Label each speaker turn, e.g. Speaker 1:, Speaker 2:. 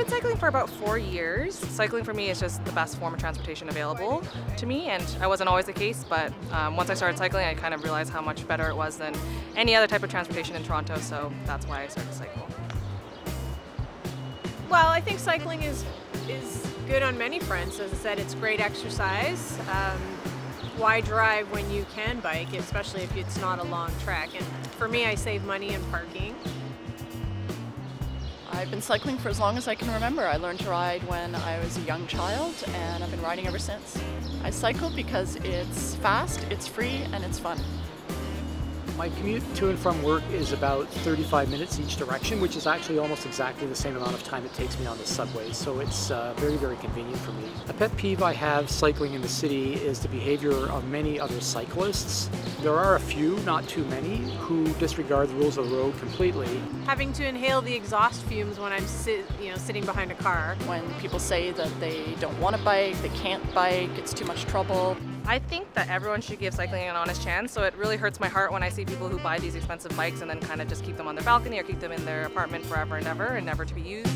Speaker 1: been cycling for about four years. Cycling for me is just the best form of transportation available to me, and I wasn't always the case, but um, once I started cycling, I kind of realized how much better it was than any other type of transportation in Toronto, so that's why I started cycle.
Speaker 2: Well, I think cycling is is good on many fronts. As I said, it's great exercise. Um, why drive when you can bike, especially if it's not a long trek? And for me, I save money in parking.
Speaker 3: I've been cycling for as long as I can remember. I learned to ride when I was a young child and I've been riding ever since. I cycle because it's fast, it's free, and it's fun.
Speaker 4: My commute to and from work is about 35 minutes each direction, which is actually almost exactly the same amount of time it takes me on the subway, so it's uh, very, very convenient for me. A pet peeve I have cycling in the city is the behavior of many other cyclists. There are a few, not too many, who disregard the rules of the road completely.
Speaker 2: Having to inhale the exhaust fumes when I'm sit, you know, sitting behind a car.
Speaker 3: When people say that they don't want to bike, they can't bike, it's too much trouble.
Speaker 1: I think that everyone should give cycling an honest chance, so it really hurts my heart when I see people who buy these expensive bikes and then kind of just keep them on their balcony or keep them in their apartment forever and ever and never to be used.